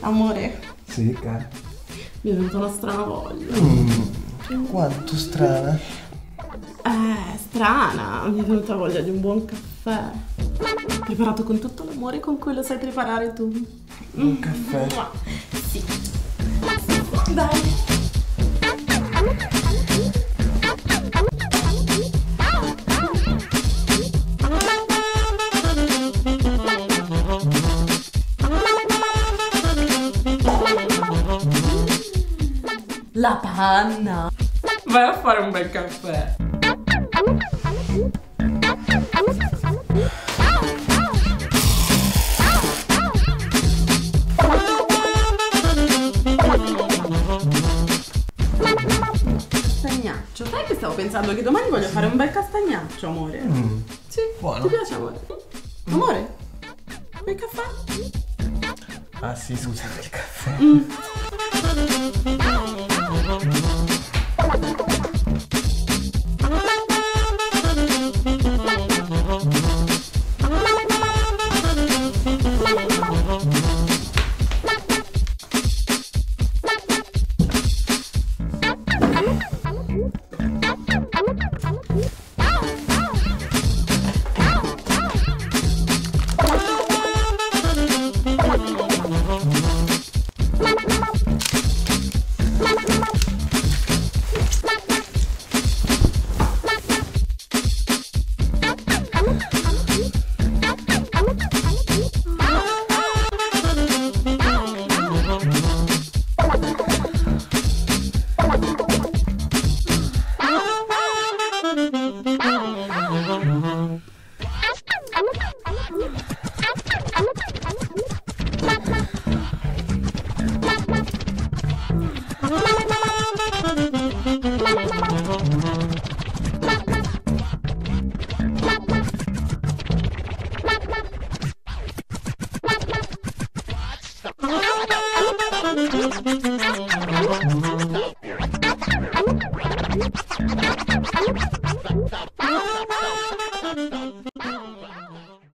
Amore, Sì, cara. mi è venuta una strana voglia. Quanto strana. Eh, strana, mi è venuta voglia di un buon caffè. Preparato con tutto l'amore con cui lo sai preparare tu. Un caffè. Sì. Dai. La panna. Vai a fare un bel caffè. Sai che stavo pensando che domani voglio fare un bel castagnaccio, amore? Mm. Sì. Buono. Ti piace, amore? Amore? Bel caffè? Ah sì, scusate il caffè. Thank Thank you.